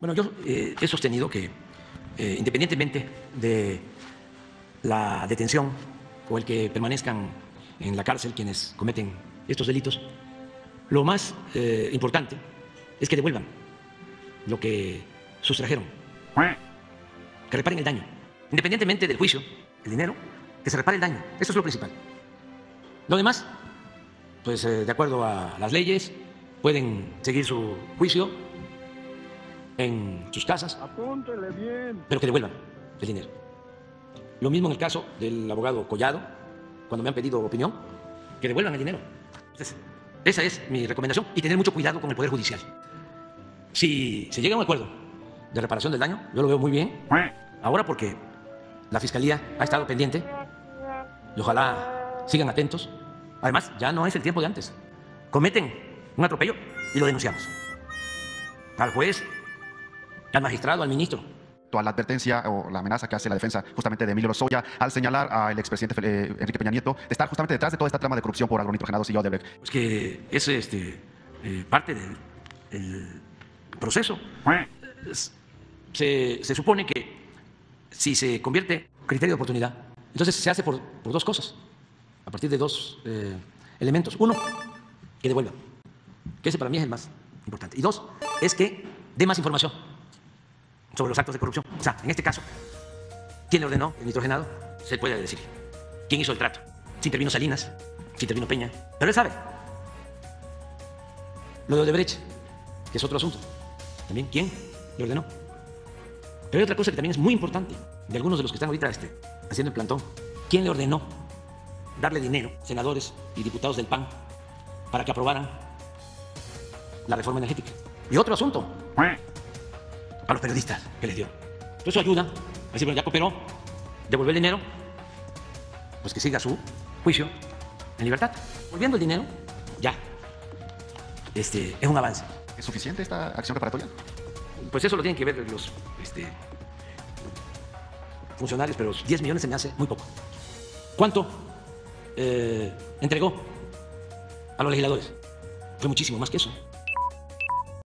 Bueno, yo eh, he sostenido que eh, independientemente de la detención o el que permanezcan en la cárcel quienes cometen estos delitos, lo más eh, importante es que devuelvan lo que sustrajeron, que reparen el daño, independientemente del juicio, el dinero, que se repare el daño. Eso es lo principal. Lo demás, pues de acuerdo a las leyes, pueden seguir su juicio en sus casas, Apúntele bien. pero que devuelvan el dinero. Lo mismo en el caso del abogado Collado, cuando me han pedido opinión, que devuelvan el dinero. Entonces, esa es mi recomendación y tener mucho cuidado con el Poder Judicial. Si se llega a un acuerdo de reparación del daño, yo lo veo muy bien. Ahora porque la Fiscalía ha estado pendiente y ojalá sigan atentos. Además, ya no es el tiempo de antes. Cometen un atropello y lo denunciamos. Al juez, al magistrado, al ministro. a la advertencia o la amenaza que hace la defensa justamente de Emilio Lozoya al señalar al expresidente eh, Enrique Peña Nieto de estar justamente detrás de toda esta trama de corrupción por agronitrogenados y Odebrecht. Pues que es este, eh, parte del, del proceso. Es- Se, se supone que si se convierte en criterio de oportunidad, entonces se hace por, por dos cosas, a partir de dos eh, elementos. Uno, que devuelva, que ese para mí es el más importante. Y dos, es que dé más información sobre los actos de corrupción. O sea, en este caso, ¿quién le ordenó el nitrogenado? Se puede decir. ¿Quién hizo el trato? Si intervino Salinas, si intervino Peña. Pero él sabe. Lo de Odebrecht, que es otro asunto. También, ¿quién le ordenó? Pero hay otra cosa que también es muy importante, de algunos de los que están ahorita este, haciendo el plantón. ¿Quién le ordenó darle dinero, senadores y diputados del PAN, para que aprobaran la reforma energética? Y otro asunto, a los periodistas que les dio. Eso ayuda a decir, bueno, ya cooperó, devolvió el dinero, pues que siga su juicio en libertad. Volviendo el dinero, ya. Este, es un avance. ¿Es suficiente esta acción preparatoria? Pues eso lo tienen que ver los este, funcionarios, pero 10 millones se me hace muy poco. ¿Cuánto eh, entregó a los legisladores? Fue muchísimo más que eso.